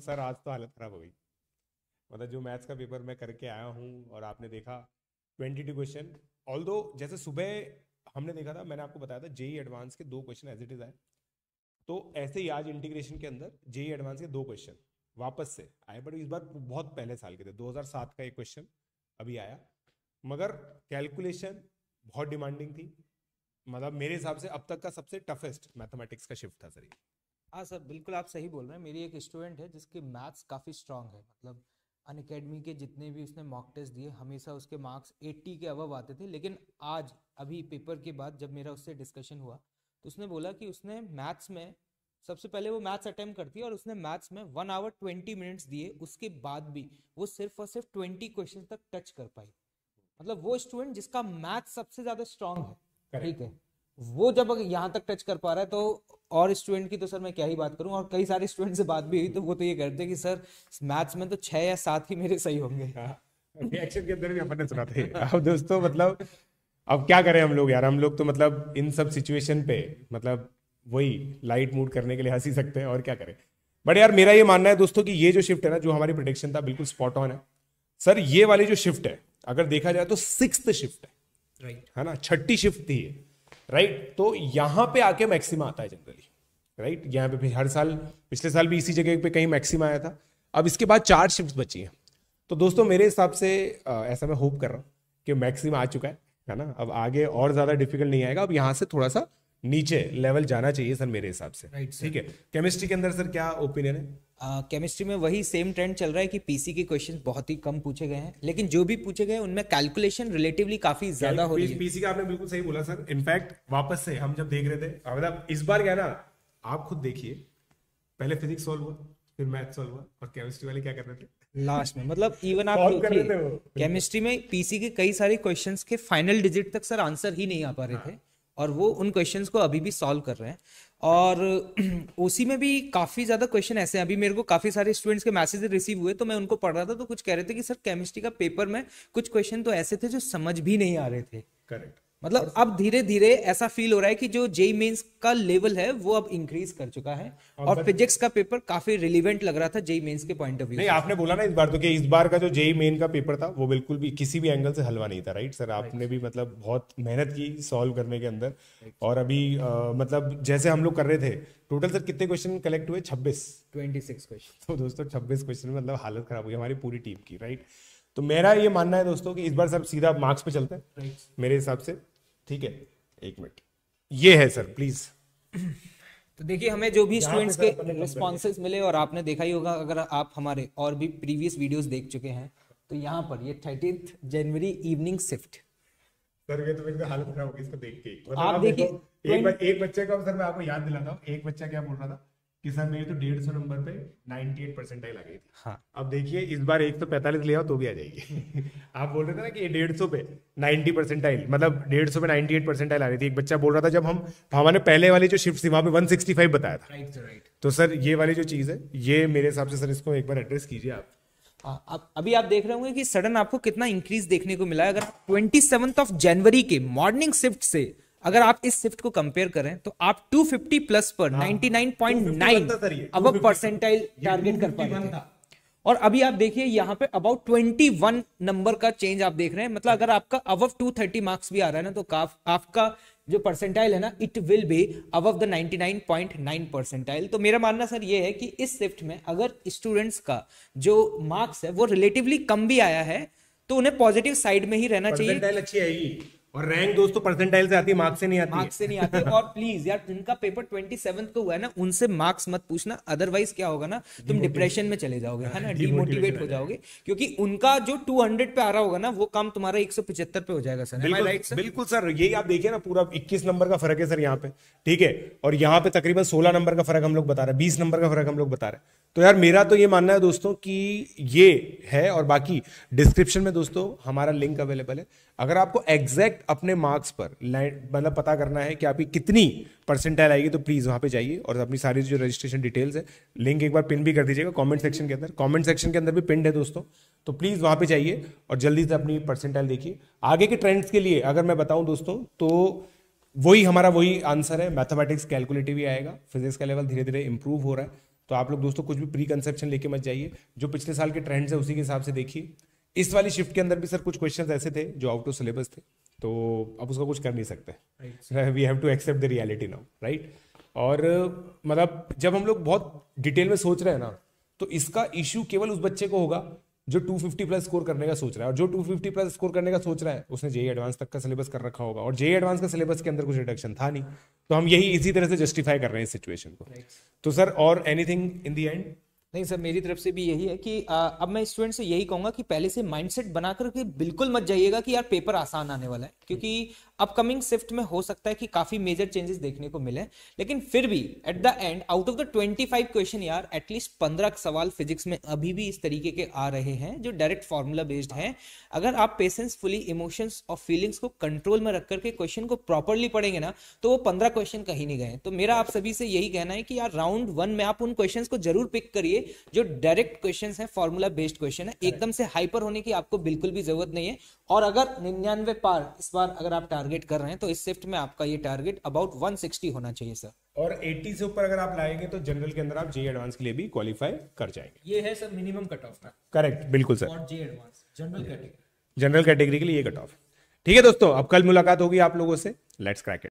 Sir आज तो हालत खराब हो गई। मतलब जो मैथ्स का पेपर मैं करके आया हूँ और आपने देखा ट्वेंटी टू क्वेश्चन ऑल दो जैसे सुबह हमने देखा था, मैंने आपको बताया था जेई एडवांस के दो क्वेश्चन एज इट इज़ आए। तो ऐसे ही आज इंटीग्रेशन के अंदर जेई एडवांस के दो क्वेश्चन वापस से आए बट इस बार बहुत पहले साल के थे 2007 का एक क्वेश्चन अभी आया। मगर कैलकुलेशन बहुत डिमांडिंग थी। मतलब मेरे हिसाब से अब तक का सबसे टफेस्ट मैथमेटिक्स का शिफ्ट था सर ये। हाँ सर बिल्कुल आप सही बोल रहे हैं। मेरी एक स्टूडेंट है जिसके मैथ्स काफ़ी स्ट्रांग है। मतलब अन अकेडमी के जितने भी उसने मॉक टेस्ट दिए हमेशा उसके मार्क्स 80 के अबव आते थे। लेकिन आज अभी पेपर के बाद जब मेरा उससे डिस्कशन हुआ तो उसने बोला कि उसने मैथ्स में सबसे पहले वो मैथ्स अटेम्प्ट करती है और उसने मैथ्स में वन आवर ट्वेंटी मिनट्स दिए। उसके बाद भी वो सिर्फ़ और सिर्फ़ ट्वेंटी क्वेश्चन तक टच कर पाई। मतलब वो स्टूडेंट जिसका मैथ्स सबसे ज़्यादा स्ट्रांग है। ठीक है? वो जब अगर यहाँ तक टच कर पा रहा है तो और स्टूडेंट की तो सर मैं क्या ही बात करूँ और कई सारे स्टूडेंट से बात भी हुई तो वो तो ये करते कि सर मैथ्स में तो छह या सात ही मेरे सही होंगे। रिएक्शन हाँ, के अंदर भी अपन ने सुना थे अब दोस्तों मतलब अब क्या करें हम लोग यार हम लोग तो मतलब इन सब सिचुएशन पे मतलब वही लाइट मूड करने के लिए हँसी सकते हैं और क्या करें। बट यार मेरा ये मानना है दोस्तों कि ये जो शिफ्ट है ना जो हमारी प्रोडिक्शन था बिल्कुल स्पॉट ऑन है। सर ये वाली जो शिफ्ट है अगर देखा जाए तो सिक्स शिफ्ट है। राइट है ना? छठी शिफ्ट थी राइट तो यहाँ पे आके मैक्सिमा आता है जनरली राइट यहाँ पे हर साल, पिछले साल भी इसी जगह पे कहीं मैक्सिमा आया था। अब इसके बाद चार शिफ्ट बची हैं। तो दोस्तों, मेरे हिसाब से ऐसा मैं होप कर रहा हूँ कि मैक्सिमा आ चुका है है ना? अब आगे और ज़्यादा डिफ़िकल्ट नहीं आएगा। अब यहाँ से थोड़ा सा नीचे लेवल जाना चाहिए सर मेरे हिसाब से। राइट ठीक है? केमिस्ट्री के अंदर सर क्या ओपिनियन है? केमिस्ट्री uh, में वही सेम ट्रेंड चल रहा है कि पीसी के क्वेश्चन बहुत ही कम पूछे गए हैं लेकिन जो भी पूछे गए उनमें कैलकुलेशन रिलेटिवली काफ़ी ज़्यादा हो रही है। पीसी का आपने बिल्कुल सही बोला सर। इनफैक्ट वापस से हम जब देख रहे थे मतलब इस बार क्या ना आप खुद देखिए पहले फिजिक्स सॉल्व हुआ फिर मैथ सॉल्व हुआ और केमिस्ट्री वाले क्या कर रहे थे? लास्ट में मतलब इवन आप केमिस्ट्री में पीसी के कई सारे क्वेश्चंस के फाइनल डिजिट तक सर आंसर ही नहीं आ पा रहे हाँ। थे। और वो उन क्वेश्चन को अभी भी सॉल्व कर रहे हैं। और उसी में भी काफ़ी ज़्यादा क्वेश्चन ऐसे हैं। अभी मेरे को काफ़ी सारे स्टूडेंट्स के मैसेज रिसीव हुए तो मैं उनको पढ़ रहा था तो कुछ कह रहे थे कि, सर केमिस्ट्री का पेपर में कुछ क्वेश्चन तो ऐसे थे जो समझ भी नहीं आ रहे थे। करेक्ट मतलब अब धीरे धीरे ऐसा फील हो रहा है कि जो जेई मेंस का लेवल है वो अब इंक्रीज कर चुका है। और फिजिक्स का पेपर काफ़ी रिलीवेंट लग रहा था जेई मेंस के पॉइंट ऑफ़ व्यू नहीं आपने बोला ना इस बार तो कि इस बार का जो जेई मेन का पेपर था वो बिल्कुल भी किसी भी एंगल से हलवा नहीं था राइट सर आपने भी मतलब बहुत मेहनत की सॉल्व करने के अंदर। और अभी मतलब जैसे हम लोग कर रहे थे टोटल सर कितने क्वेश्चन कलेक्ट हुए? छब्बीस। ट्वेंटी सिक्स क्वेश्चन तो दोस्तों छब्बीस क्वेश्चन मतलब हालत खराब हुई हमारी पूरी टीम की राइट तो मेरा ये मानना है दोस्तों कि इस बार सब सीधा मार्क्स पे चलते हैं। मेरे हिसाब से ठीक है? एक मिनट। ये है सर प्लीज़ तो देखिए हमें जो भी स्टूडेंट्स के रिस्पॉन्सेज मिले और आपने देखा ही होगा अगर आप हमारे और भी प्रीवियस वीडियोस देख चुके हैं तो यहाँ पर ये थर्टीन जनवरी इवनिंग शिफ्ट सर ये तो एकदम हालत खराब होगी इसको देख के। मतलब आप देखिए एक, एक बच्चे का सर मैं आपको याद दिलाता हूँ। एक बच्चा क्या बोल रहा था? कि सर मेरी तो डेढ़ सौ नंबर पे 98 परसेंटाइल आ गई थी। हाँ। अब देखिए इस बार एक सौ पैंतालीस ले आओ तो भी आ जाएगी। आप बोल रहे थे ना कि डेढ़ सौ पे 90 परसेंटाइल मतलब डेढ़ सौ पे 98 परसेंटाइल आ रही थी। एक बच्चा बोल रहा था जब हम हमारे पहले वाली जो शिफ्ट थी वहाँ पे 165 बताया था। राइट राइट तो सर ये वाली जो चीज़ है ये मेरे हिसाब से सर इसको एक बार एड्रेस कीजिए आप। अब अभी आप देख रहे होंगे कि सडन आपको कितना इंक्रीज देखने को मिला है। अगर ट्वेंटी ऑफ़ जनवरी के मॉर्निंग शिफ्ट से अगर आप इस शिफ्ट को कंपेयर करें तो आप 250 प्लस पर हाँ, 99.9 अब परसेंटाइल टारगेट कर पाए और अभी आप देखिए यहाँ पे अबाउट 21 नंबर का चेंज आप देख रहे हैं। मतलब अगर आपका अबव 230 मार्क्स भी आ रहा है ना तो काफ आपका जो परसेंटाइल है ना it will be above the 99.9 percentile तो मेरा मानना सर ये है कि इस शिफ्ट में अगर स्टूडेंट्स का जो मार्क्स है वो रिलेटिवली कम भी आया है तो उन्हें पॉजिटिव साइड में ही रहना चाहिए। अच्छी आएगी। और रैंक दोस्तों परसेंटाइल से आती है मार्क्स से नहीं आती मार्क्स से नहीं आती। और प्लीज़ यार जिनका पेपर 27 को हुआ है ना उनसे मार्क्स मत पूछना। अदरवाइज़ क्या होगा ना तुम डिप्रेशन में चले जाओगे है ना? डिमोटिवेट हो जाओगे। क्योंकि उनका जो 200 पे आ रहा होगा ना वो काम तुम्हारा 175 पे हो जाएगा सर बिल्कुल बिल्कुल सर यही आप देखिए ना पूरा इक्कीस नंबर का फ़र्क है सर यहाँ पे। ठीक है? और यहाँ पे तकरीबन सोलह नंबर का फ़र्क हम लोग बता रहे हैं बीस नंबर का फ़र्क हम लोग बता रहे हैं। तो यार मेरा तो ये मानना है दोस्तों कि ये है और बाकी डिस्क्रिप्शन में दोस्तों हमारा लिंक अवेलेबल है। अगर आपको एग्जैक्ट अपने मार्क्स पर मतलब पता करना है कि आपकी कितनी परसेंटाइल आएगी तो प्लीज़ वहाँ पे जाइए और अपनी सारी जो रजिस्ट्रेशन डिटेल्स है लिंक एक बार पिन भी कर दीजिएगा कमेंट सेक्शन के अंदर। कमेंट सेक्शन के अंदर भी पिन है दोस्तों। तो प्लीज़ वहाँ पे जाइए और जल्दी से अपनी परसेंटाइल देखिए। आगे के ट्रेंड्स के लिए अगर मैं बताऊँ दोस्तों तो वही हमारा वही आंसर है। मैथमेटिक्स कैलकुलेटिव ही आएगा। फिजिक्स का लेवल धीरे धीरे इंप्रूव हो रहा है। तो आप लोग दोस्तों कुछ भी प्री कंसेप्शन लेके मत जाइए। जो पिछले साल के ट्रेंड्स है, उसी के हिसाब से देखिए। इस वाली शिफ्ट के अंदर भी सर कुछ क्वेश्चन ऐसे थे जो आउट ऑफ़ सिलेबस थे तो अब उसका कुछ कर नहीं सकते। We have to accept the reality now right और मतलब जब हम लोग बहुत डिटेल में सोच रहे हैं ना तो इसका इश्यू केवल उस बच्चे को होगा जो 250 प्लस स्कोर करने का सोच रहा है। और जो 250 प्लस स्कोर करने का सोच रहा है उसने जेई एडवांस तक का सिलेबस कर रखा होगा। और जेई एडवांस का सिलेबस के अंदर कुछ रिडक्शन था नहीं। तो हम यही इसी तरह से जस्टिफाई कर रहे हैं इस सिचुएशन को। तो सर और एनीथिंग इन दी एंड नहीं सर मेरी तरफ़ से भी यही है कि आ, अब मैं स्टूडेंट से यही कहूँगा कि पहले से माइंडसेट बना करके बिल्कुल मत जाइएगा कि यार पेपर आसान आने वाला है क्योंकि अपकमिंग शिफ्ट में हो सकता है कि काफ़ी मेजर चेंजेस देखने को मिले लेकिन फिर भी at the end out of the 25 question यार एटलीस्ट 15 सवाल फिजिक्स में अभी भी इस तरीके के आ रहे हैं जो डायरेक्ट फॉर्मूला बेस्ड हैं। अगर आप पेशेंस फुली इमोशंस और फीलिंग्स को कंट्रोल में रख करके क्वेश्चन को प्रॉपरली पढ़ेंगे ना तो वो पंद्रह क्वेश्चन कहीं नहीं गए तो मेरा आप सभी से यही कहना है कि यार राउंड वन में आप उन क्वेश्चन को ज़रूर पिक करिए जो डायरेक्ट क्वेश्चन है फॉर्मूला बेस्ड क्वेश्चन है एकदम से हाइपर होने की आपको बिल्कुल भी ज़रूरत नहीं है। और अगर निन्यानवे पार इस बार अगर आप टारगेट कर रहे हैं तो इस शिफ्ट में आपका ये टारगेट अबाउट 160 होना चाहिए सर और 80 से ऊपर अगर आप लाएँगे तो जनरल के अंदर आप जे एडवांस के लिए भी क्वालिफाई कर जाएँगे। ये है सर मिनिमम कट ऑफ़ का करेक्ट बिल्कुल सर और J advance general category general category के लिए ये कट ऑफ़ ठीक है दोस्तों अब कल मुलाकात होगी आप लोगों से. Let's crack it